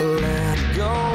Let go,